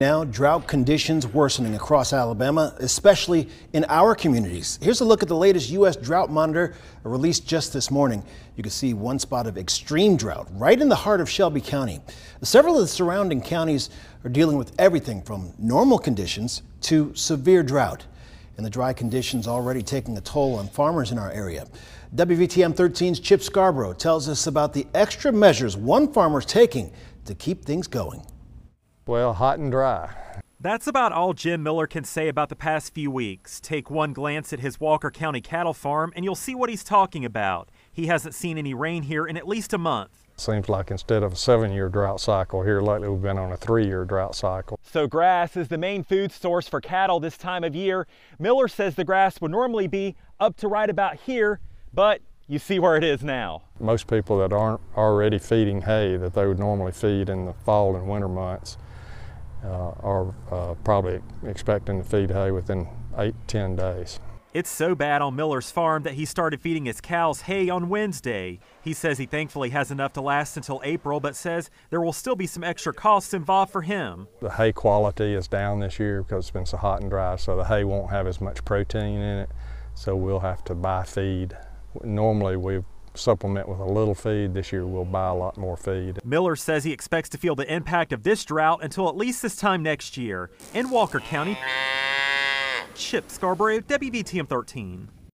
Now, drought conditions worsening across Alabama, especially in our communities. Here's a look at the latest U.S. drought monitor released just this morning. You can see one spot of extreme drought right in the heart of Shelby County. Several of the surrounding counties are dealing with everything from normal conditions to severe drought. And the dry conditions already taking a toll on farmers in our area. WVTM 13's Chip Scarborough tells us about the extra measures one farmer's taking to keep things going. Well, hot and dry. That's about all Jim Miller can say about the past few weeks. Take one glance at his Walker County cattle farm and you'll see what he's talking about. He hasn't seen any rain here in at least a month. Seems like instead of a seven-year drought cycle here lately, we've been on a three-year drought cycle. So grass is the main food source for cattle this time of year. Miller says the grass would normally be up to right about here, but you see where it is now. Most people that aren't already feeding hay that they would normally feed in the fall and winter months are uh, probably expecting to feed hay within eight, ten days. It's so bad on Miller's farm that he started feeding his cows hay on Wednesday. He says he thankfully has enough to last until April, but says there will still be some extra costs involved for him. The hay quality is down this year because it's been so hot and dry, so the hay won't have as much protein in it, so we'll have to buy feed. Normally we supplement with a little feed. This year we'll buy a lot more feed. Miller says he expects to feel the impact of this drought until at least this time next year. In Walker County, Chip Scarborough, WVTM 13.